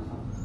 감사합니다.